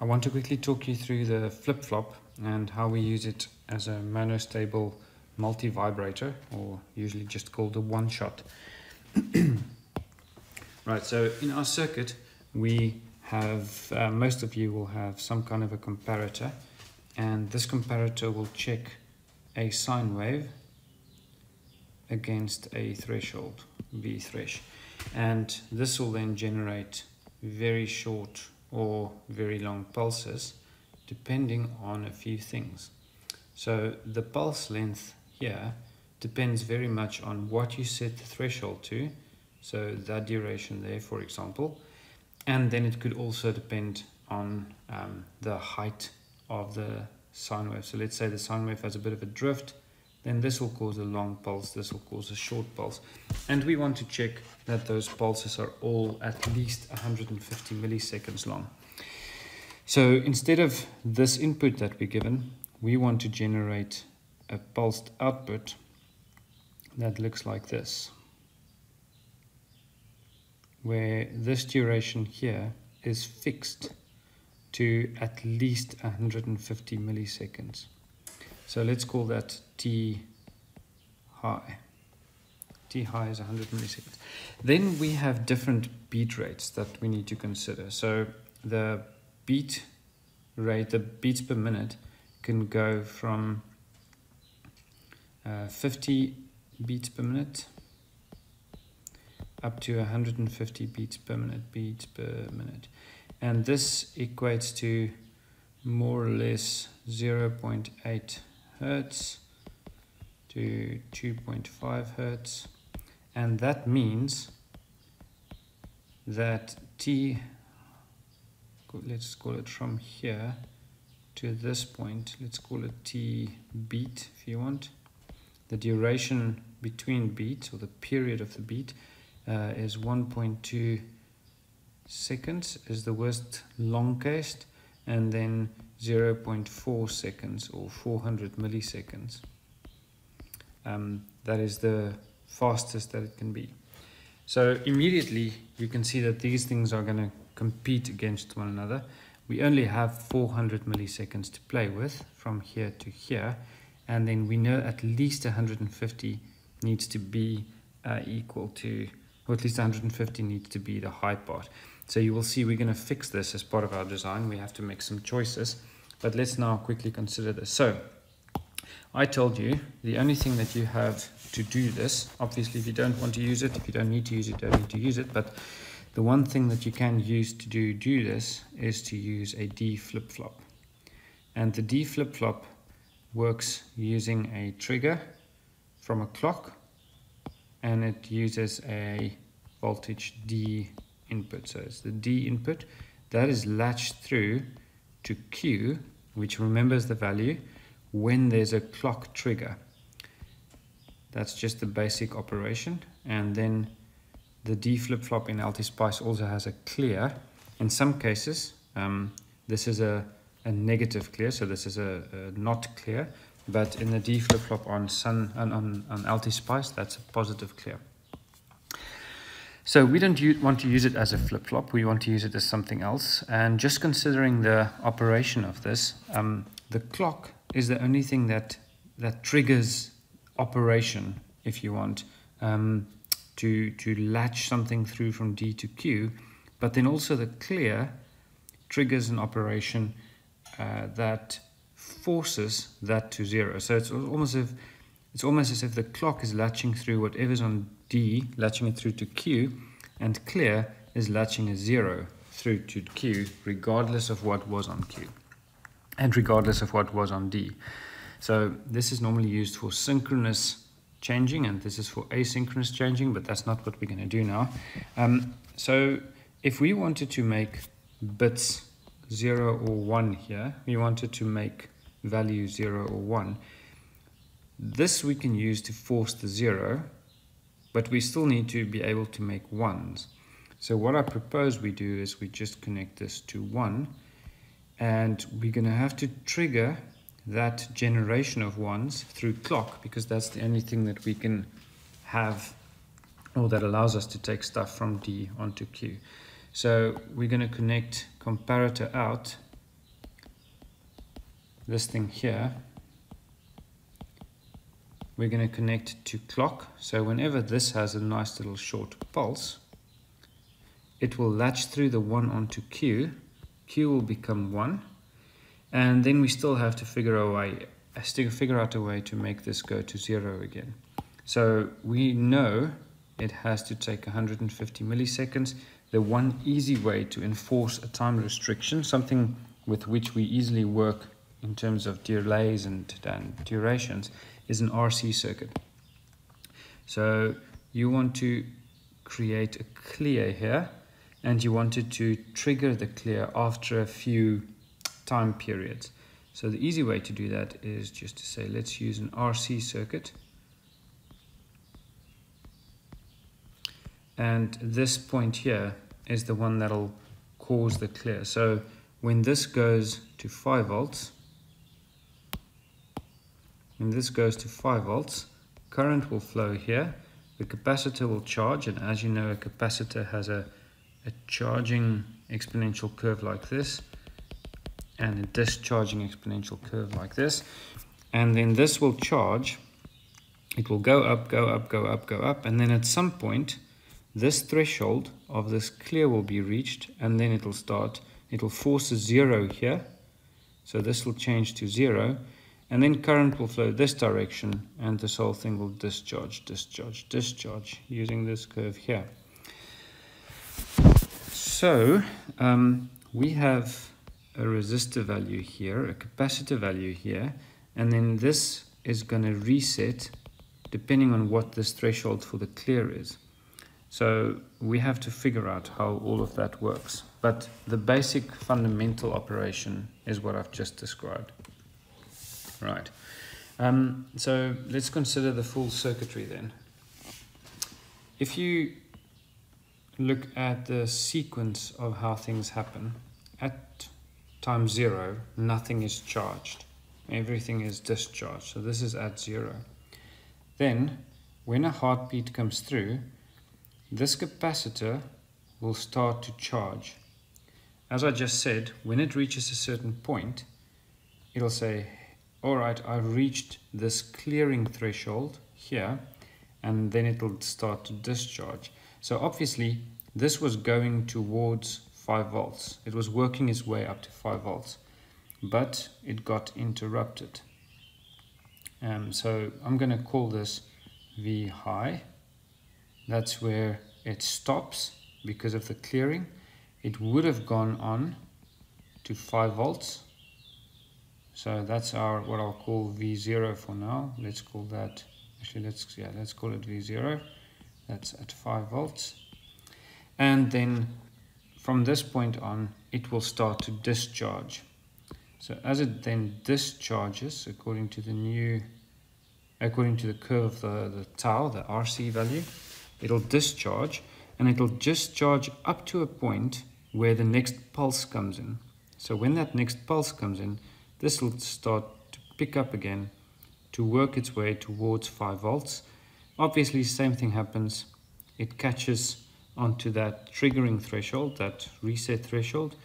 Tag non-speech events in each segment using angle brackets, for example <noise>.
I want to quickly talk you through the flip-flop and how we use it as a monostable multi-vibrator or usually just called a one-shot. <clears throat> right, so in our circuit we have, uh, most of you will have some kind of a comparator and this comparator will check a sine wave against a threshold, V thresh. And this will then generate very short or very long pulses depending on a few things. So the pulse length here depends very much on what you set the threshold to. So that duration there, for example. And then it could also depend on um, the height of the sine wave. So let's say the sine wave has a bit of a drift, then this will cause a long pulse, this will cause a short pulse. And we want to check that those pulses are all at least 150 milliseconds long. So instead of this input that we're given, we want to generate a pulsed output that looks like this, where this duration here is fixed to at least 150 milliseconds. So let's call that T high. T high is 100 milliseconds. Then we have different beat rates that we need to consider. So the beat rate, the beats per minute, can go from uh, 50 beats per minute up to 150 beats per minute, beats per minute. And this equates to more or less 0.8 hertz to 2.5 hertz. And that means that t let's call it from here to this point let's call it t beat if you want. The duration between beats or the period of the beat uh, is 1.2 seconds is the worst longest and then 0.4 seconds or 400 milliseconds. Um, that is the fastest that it can be. So immediately you can see that these things are going to compete against one another. We only have 400 milliseconds to play with from here to here. And then we know at least 150 needs to be uh, equal to, or at least 150 needs to be the high part. So you will see we're going to fix this as part of our design. We have to make some choices. But let's now quickly consider this. So I told you the only thing that you have to do this, obviously if you don't want to use it, if you don't need to use it, don't need to use it. But the one thing that you can use to do, do this is to use a D flip-flop. And the D flip-flop works using a trigger from a clock and it uses a voltage D input. So it's the D input that is latched through to Q, which remembers the value when there's a clock trigger. That's just the basic operation. And then the D flip-flop in LT-Spice also has a clear. In some cases, um, this is a, a negative clear, so this is a, a not clear. But in the D flip-flop on Sun on, on, on LT-Spice, that's a positive clear. So we don't want to use it as a flip-flop, we want to use it as something else. And just considering the operation of this, um, the clock is the only thing that, that triggers operation, if you want, um, to, to latch something through from D to Q. But then also the clear triggers an operation uh, that forces that to zero. So it's almost as if it's almost as if the clock is latching through whatever's on D, latching it through to Q, and clear is latching a zero through to Q, regardless of what was on Q, and regardless of what was on D. So this is normally used for synchronous changing, and this is for asynchronous changing, but that's not what we're going to do now. Um, so if we wanted to make bits 0 or 1 here, we wanted to make value 0 or 1, this we can use to force the zero, but we still need to be able to make ones. So what I propose we do is we just connect this to one, and we're going to have to trigger that generation of ones through clock because that's the only thing that we can have or that allows us to take stuff from D onto Q. So we're going to connect comparator out this thing here, we're going to connect to clock. So whenever this has a nice little short pulse, it will latch through the 1 onto Q. Q will become 1. And then we still have to figure a way, still figure out a way to make this go to 0 again. So we know it has to take 150 milliseconds. The one easy way to enforce a time restriction, something with which we easily work in terms of delays and, and durations, is an RC circuit. So you want to create a clear here and you wanted to trigger the clear after a few time periods. So the easy way to do that is just to say let's use an RC circuit and this point here is the one that'll cause the clear. So when this goes to 5 volts, when this goes to 5 volts, current will flow here, the capacitor will charge, and as you know, a capacitor has a, a charging exponential curve like this, and a discharging exponential curve like this, and then this will charge, it will go up, go up, go up, go up, and then at some point, this threshold of this clear will be reached, and then it will start, it will force a zero here, so this will change to zero, and then current will flow this direction and this whole thing will discharge, discharge, discharge using this curve here. So um, we have a resistor value here, a capacitor value here, and then this is going to reset depending on what this threshold for the clear is. So we have to figure out how all of that works. But the basic fundamental operation is what I've just described. Right. Um, so let's consider the full circuitry then. If you look at the sequence of how things happen, at time zero, nothing is charged. Everything is discharged. So this is at zero. Then, when a heartbeat comes through, this capacitor will start to charge. As I just said, when it reaches a certain point, it'll say, all right, I've reached this clearing threshold here, and then it'll start to discharge. So obviously, this was going towards 5 volts. It was working its way up to 5 volts, but it got interrupted. Um, so I'm going to call this V high. That's where it stops because of the clearing. It would have gone on to 5 volts so that's our what I'll call V0 for now. Let's call that actually let's yeah let's call it V0. That's at 5 volts. And then from this point on it will start to discharge. So as it then discharges according to the new according to the curve the, the tau, the RC value, it'll discharge and it'll discharge up to a point where the next pulse comes in. So when that next pulse comes in, this will start to pick up again to work its way towards 5 volts. Obviously, same thing happens. It catches onto that triggering threshold, that reset threshold,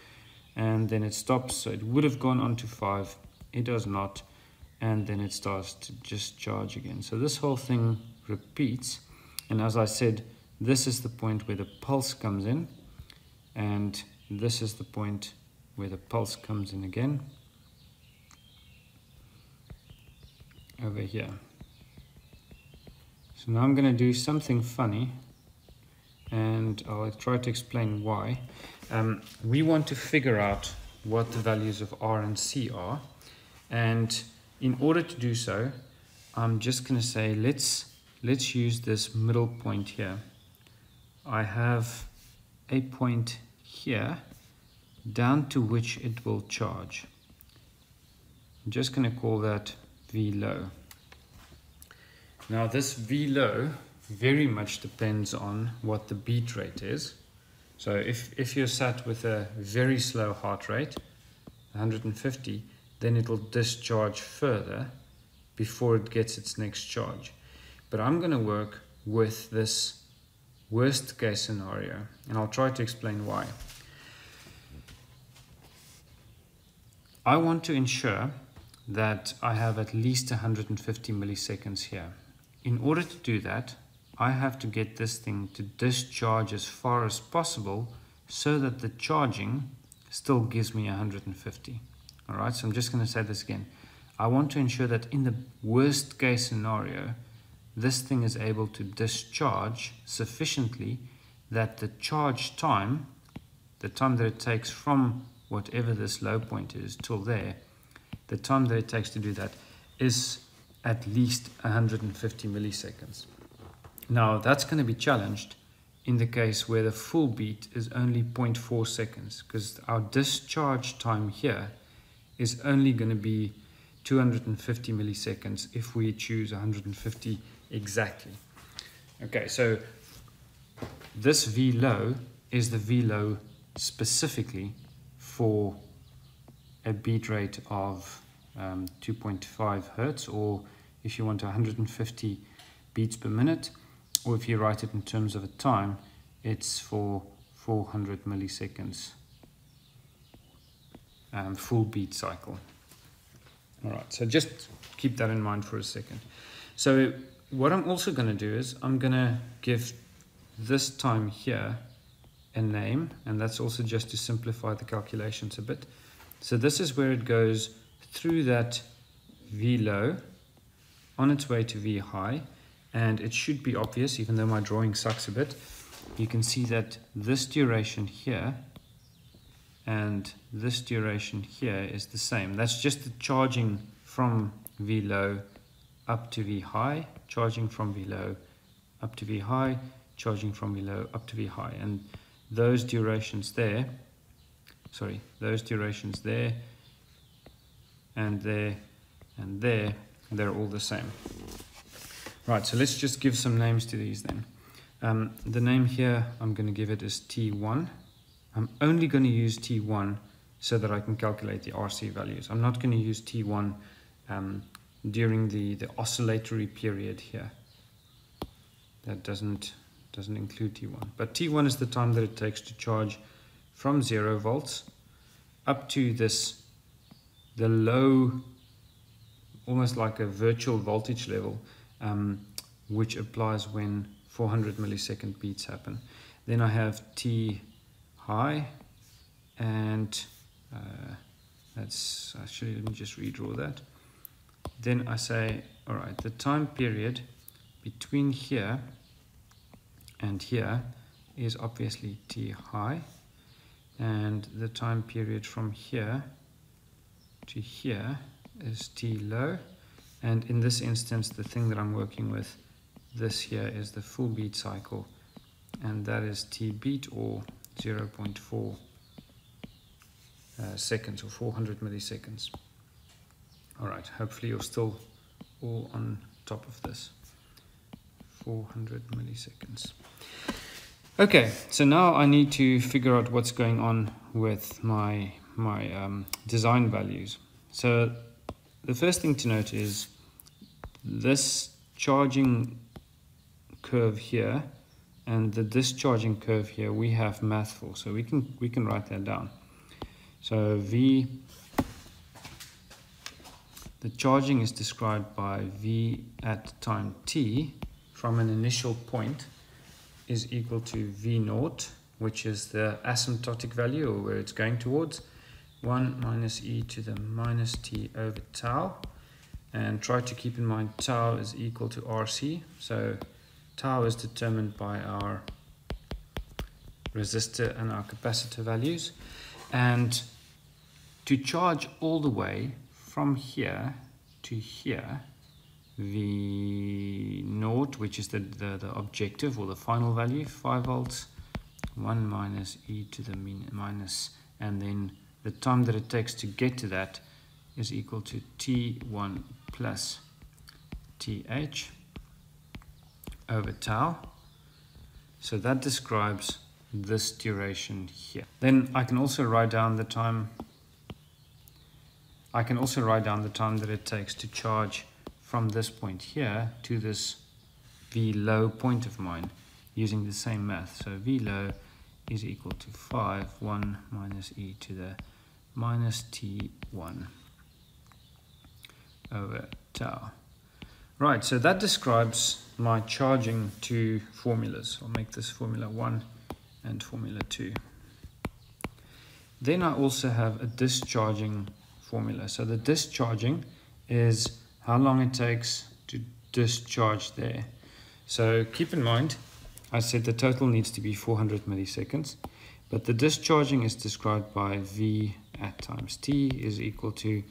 and then it stops. So it would have gone on to 5. It does not. And then it starts to just charge again. So this whole thing repeats. And as I said, this is the point where the pulse comes in. And this is the point where the pulse comes in again. Over here. So now I'm going to do something funny and I'll try to explain why. Um, we want to figure out what the values of R and C are and in order to do so I'm just going to say let's let's use this middle point here. I have a point here down to which it will charge. I'm just going to call that V low. Now this V low very much depends on what the beat rate is. So if, if you're sat with a very slow heart rate, 150, then it'll discharge further before it gets its next charge. But I'm going to work with this worst case scenario and I'll try to explain why. I want to ensure that I have at least 150 milliseconds here. In order to do that, I have to get this thing to discharge as far as possible so that the charging still gives me 150. All right, so I'm just going to say this again. I want to ensure that in the worst case scenario, this thing is able to discharge sufficiently that the charge time, the time that it takes from whatever this low point is till there, the time that it takes to do that is at least 150 milliseconds. Now that's going to be challenged in the case where the full beat is only 0.4 seconds because our discharge time here is only going to be 250 milliseconds if we choose 150 exactly. Okay, so this V low is the V low specifically for a beat rate of um, 2.5 hertz or if you want 150 beats per minute or if you write it in terms of a time it's for 400 milliseconds um, full beat cycle all right so just keep that in mind for a second so what I'm also going to do is I'm going to give this time here a name and that's also just to simplify the calculations a bit. So this is where it goes through that V low on its way to V high and it should be obvious even though my drawing sucks a bit. You can see that this duration here and this duration here is the same. That's just the charging from V low up to V high, charging from V low up to V high, charging from V low up to V high. And those durations there, sorry, those durations there and there and there, they're all the same. Right, so let's just give some names to these then. Um, the name here, I'm going to give it as T1. I'm only going to use T1 so that I can calculate the RC values. I'm not going to use T1 um, during the, the oscillatory period here. That doesn't doesn't include T1. But T1 is the time that it takes to charge from 0 volts up to this, the low, almost like a virtual voltage level, um, which applies when 400 millisecond beats happen. Then I have T high, and uh, that's actually, let me just redraw that. Then I say, all right, the time period between here and here is obviously t high and the time period from here to here is t low. And in this instance the thing that I'm working with this here is the full beat cycle. And that is t beat or 0.4 uh, seconds or 400 milliseconds. All right hopefully you're still all on top of this. 400 milliseconds. Okay, so now I need to figure out what's going on with my, my um, design values. So the first thing to note is this charging curve here and the discharging curve here we have math for. So we can we can write that down. So v the charging is described by v at time t from an initial point is equal to V naught, which is the asymptotic value or where it's going towards, 1 minus e to the minus t over tau. And try to keep in mind tau is equal to RC. So tau is determined by our resistor and our capacitor values. And to charge all the way from here to here, V naught, which is the, the, the objective or the final value, 5 volts, 1 minus e to the minus, and then the time that it takes to get to that is equal to t1 plus th over tau. So that describes this duration here. Then I can also write down the time I can also write down the time that it takes to charge from this point here to this V low point of mine using the same math. So V low is equal to 5, 1 minus e to the minus t1 over tau. Right, so that describes my charging two formulas. I'll make this formula 1 and formula 2. Then I also have a discharging formula. So the discharging is how long it takes to discharge there. So keep in mind, I said the total needs to be 400 milliseconds, but the discharging is described by V at times T is equal to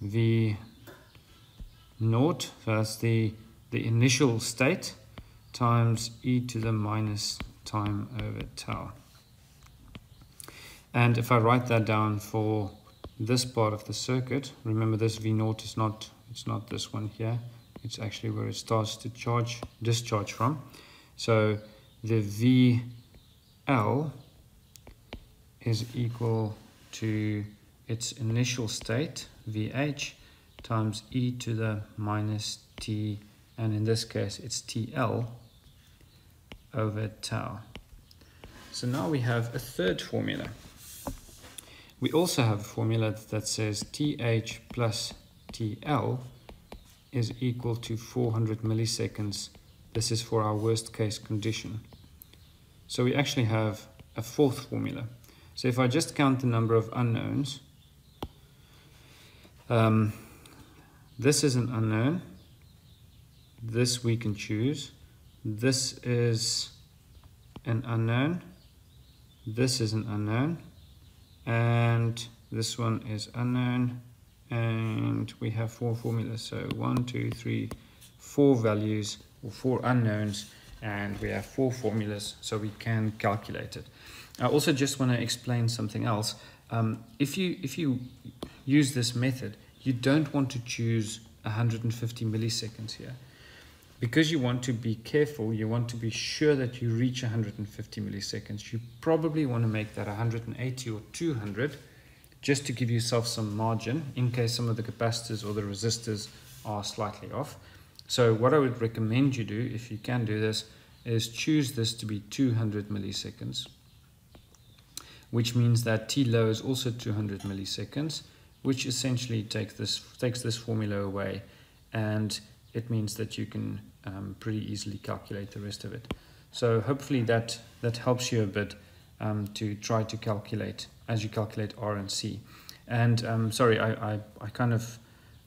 V naught, so that's the, the initial state, times e to the minus time over tau. And if I write that down for this part of the circuit, remember this V naught is not, it's not this one here, it's actually where it starts to charge, discharge from. So the VL is equal to its initial state, VH, times e to the minus t, and in this case it's TL over tau. So now we have a third formula. We also have a formula that says TH plus TL is equal to 400 milliseconds. This is for our worst case condition. So we actually have a fourth formula. So if I just count the number of unknowns, um, this is an unknown. This we can choose. This is an unknown. This is an unknown. And this one is unknown. And we have four formulas. So one, two, three, four values or four unknowns. And we have four formulas so we can calculate it. I also just want to explain something else. Um, if you if you use this method, you don't want to choose 150 milliseconds here. Because you want to be careful, you want to be sure that you reach 150 milliseconds, you probably want to make that 180 or 200 just to give yourself some margin in case some of the capacitors or the resistors are slightly off. So what I would recommend you do, if you can do this, is choose this to be 200 milliseconds, which means that T low is also 200 milliseconds, which essentially take this, takes this formula away and it means that you can um, pretty easily calculate the rest of it. So hopefully that, that helps you a bit um, to try to calculate as you calculate R and C. And um, sorry, I, I, I kind of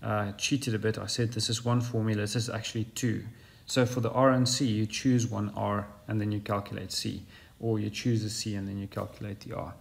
uh, cheated a bit. I said this is one formula, this is actually two. So for the R and C, you choose one R and then you calculate C, or you choose the C and then you calculate the R.